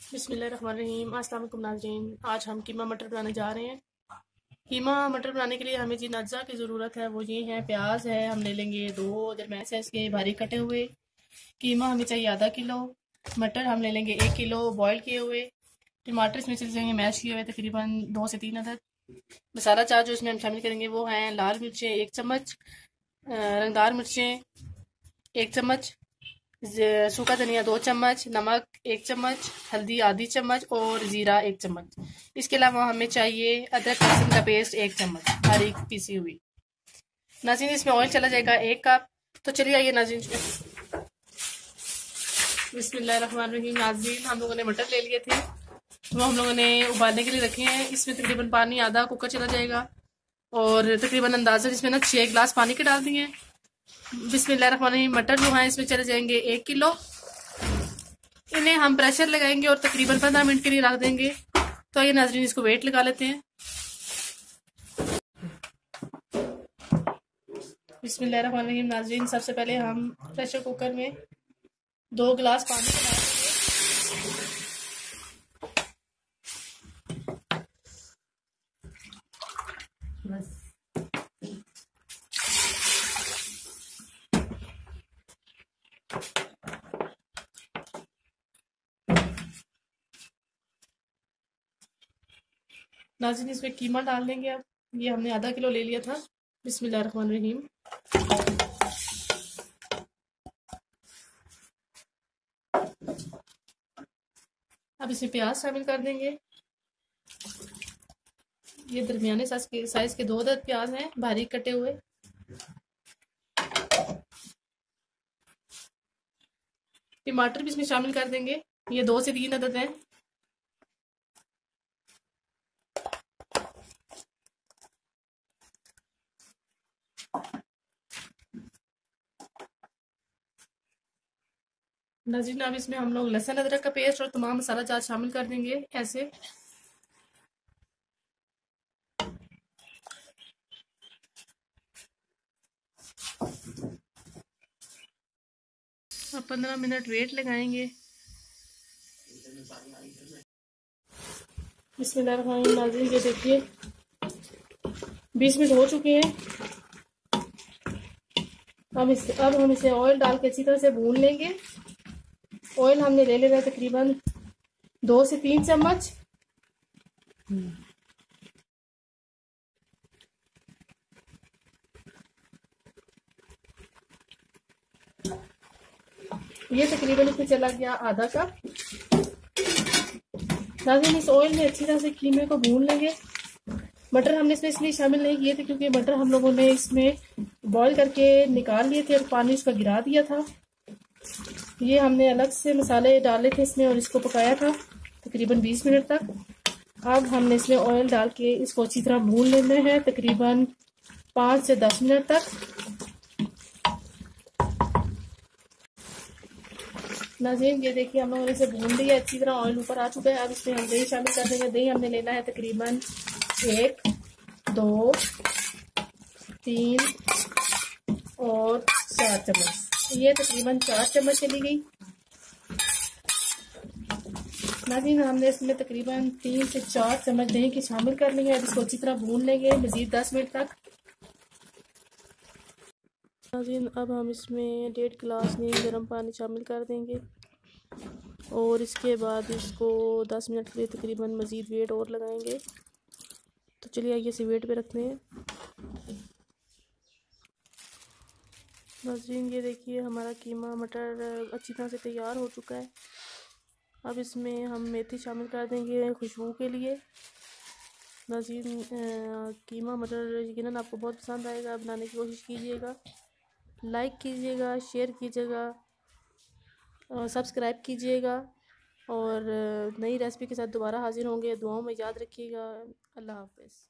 बिसमीम अस्सलाम नाजरीन। आज हम कीमा मटर बनाने जा रहे हैं। कीमा मटर बनाने के लिए हमें जिन अज्जा की ज़रूरत है, वो ये है, प्याज है, हम ले लेंगे दो दरमियान साइज़ के बारीक कटे हुए। कीमा हमें चाहिए आधा किलो। मटर हम ले लेंगे एक किलो बॉयल किए हुए। टमाटर इसमें चले जाएँगे मैश किए हुए, तकरीबन दो से तीन अदद। मसाला चार जो इसमें हम शामिल करेंगे, वो हैं लाल मिर्चें एक चम्मच रंगदार मिर्चें एक चम्मच सूखा धनिया दो चम्मच, नमक एक चम्मच, हल्दी आधी चम्मच और ज़ीरा एक चम्मच। इसके अलावा हमें चाहिए अदरक लहसुन का पेस्ट एक चम्मच बारीक पीसी हुई। नाजिन इसमें ऑयल चला जाएगा एक कप तो चलिए आइए नाजिन बिस्मिल्लाहिर्रहमानिर्रहीम। नाजिन हम लोगों ने मटर ले लिए थे। वो हम लोगों ने उबालने के लिए रखे हैं। इसमें तकरीबन पानी, आधा कुकर चला जाएगा। और तकरीबन अंदाज़ा इसमें ना छः गिलास पानी के डाल दिए हैं। बिस्मिल्लाहिर्रहमानिर्रहीम। मटर जो है, इसमें चले जाएँगे एक किलो। इन्हें हम प्रेशर लगाएँगे और तकरीबन पंद्रह मिनट के लिए रख देंगे। तो ये नाजरीन, इसको वेट लगा लेते हैं। बिस्मिल्लाहिर्रहमानिर्रहीम। नाजरीन, सबसे पहले हम प्रेशर कुकर में दो गिलास पानी बस। नाजिन इसमें कीमा डाल देंगे अब। ये हमने आधा किलो ले लिया था। बिस्मिल्लाहिर्रहमानिर्रहीम। अब इसमें प्याज शामिल कर देंगे। ये दरमियाने साइज़ के साइज़ के दो दर्द प्याज हैं, बारीक कटे हुए। टमाटर भी इसमें शामिल कर देंगे। ये दो से तीन अदद हैं। नजीन, अब इसमें हम लोग लहसन, अदरक का पेस्ट और तमाम मसाला चार शामिल कर देंगे, ऐसे। अब पंद्रह मिनट वेट लगाएँगे। इसमें नाजिन, ये देखिए, बीस मिनट हो चुके हैं। अब इस, अब हम इसे ऑयल डाल के अच्छी तरह से भून लेंगे। ऑयल हमने ले लेना है तकरीबन दो से तीन चम्मच। ये तकरीबन इसमें चला गया आधा कप। नाजिन इस ऑयल में अच्छी तरह से कीमे को भून लेंगे। मटर हमने इसमें इसलिए शामिल नहीं किए थे क्योंकि मटर हम लोगों ने इसमें बॉईल करके निकाल लिए थे और पानी उसका गिरा दिया था। ये हमने अलग से मसाले डाले थे इसमें और इसको पकाया था तकरीबन 20 मिनट तक। अब हमने इसमें ऑयल डाल के इसको अच्छी तरह भून लेना है तकरीबन पाँच से दस मिनट तक। नाजीन ये देखिए हम लोगों ने इसे भून लिया, अच्छी तरह ऑयल ऊपर आ चुका है। अब इसमें हम दही शामिल कर देंगे। दही हमने लेना है तकरीबन एक, दो, तीन और चार चम्मच। ये तकरीबन चार चम्मच चली गई। नाजीन, हमने इसमें तकरीबन तीन से चार चम्मच दही की शामिल कर ली है। अब इसको अच्छी तरह भून लेंगे, मज़ीद दस मिनट तक। नाजीन, अब हम इसमें डेढ़ गिलास नीम गर्म पानी शामिल कर देंगे। और इसके बाद इसको दस मिनट के लिए तकरीबन मज़ीद वेट और लगाएँगे। तो चलिए आइए इसे वेट पे रखते हैं। नाजीन ये देखिए हमारा कीमा मटर अच्छी तरह से तैयार हो चुका है। अब इसमें हम मेथी शामिल कर देंगे खुशबू के लिए। नाजीन कीमा मटर यकीन आपको बहुत पसंद आएगा, बनाने की कोशिश कीजिएगा। लाइक कीजिएगा, शेयर कीजिएगा और सब्सक्राइब कीजिएगा और नई रेसिपी के साथ दोबारा हाजिर होंगे। दुआओं में याद रखिएगा। अल्लाह हाफिज़।